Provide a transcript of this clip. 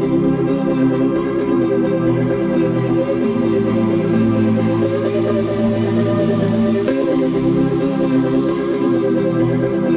you.